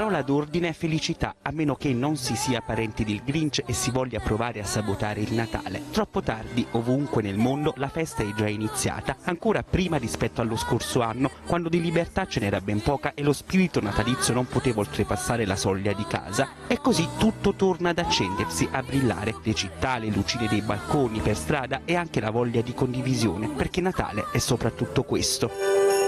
parola d'ordine è felicità, a meno che non si sia parenti del Grinch e si voglia provare a sabotare il Natale. Troppo tardi, ovunque nel mondo, la festa è già iniziata, ancora prima rispetto allo scorso anno, quando di libertà ce n'era ben poca e lo spirito natalizio non poteva oltrepassare la soglia di casa. E così tutto torna ad accendersi, a brillare, le città, le lucine dei balconi per strada e anche la voglia di condivisione, perché Natale è soprattutto questo.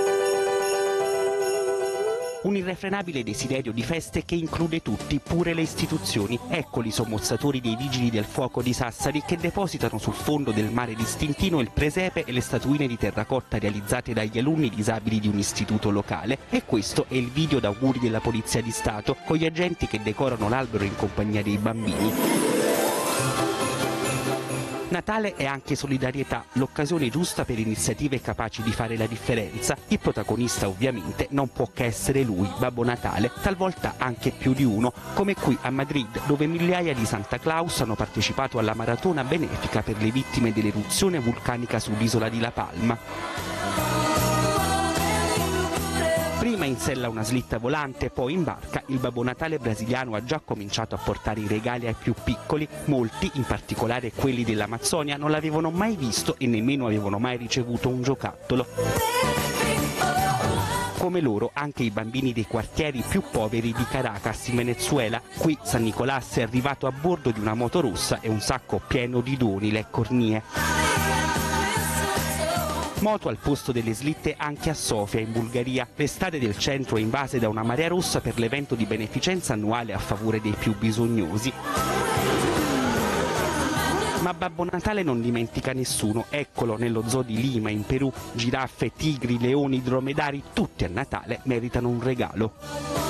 Un irrefrenabile desiderio di feste che include tutti, pure le istituzioni. Eccoli i sommozzatori dei vigili del fuoco di Sassari che depositano sul fondo del mare di Stintino il presepe e le statuine di terracotta realizzate dagli alunni disabili di un istituto locale. E questo è il video d'auguri della Polizia di Stato, con gli agenti che decorano l'albero in compagnia dei bambini. Natale è anche solidarietà, l'occasione giusta per iniziative capaci di fare la differenza. Il protagonista ovviamente non può che essere lui, Babbo Natale, talvolta anche più di uno, come qui a Madrid, dove migliaia di Santa Claus hanno partecipato alla maratona benefica per le vittime dell'eruzione vulcanica sull'isola di La Palma. In sella una slitta volante, poi in barca, il Babbo Natale brasiliano ha già cominciato a portare i regali ai più piccoli. Molti, in particolare quelli dell'Amazzonia, non l'avevano mai visto e nemmeno avevano mai ricevuto un giocattolo come loro anche i bambini dei quartieri più poveri di Caracas in Venezuela. Qui San Nicolás è arrivato a bordo di una moto rossa e un sacco pieno di doni, le cornie. Moto al posto delle slitte anche a Sofia, in Bulgaria. L'estate del centro è invase da una marea rossa per l'evento di beneficenza annuale a favore dei più bisognosi. Ma Babbo Natale non dimentica nessuno, eccolo nello zoo di Lima in Perù, giraffe, tigri, leoni, dromedari, tutti a Natale meritano un regalo.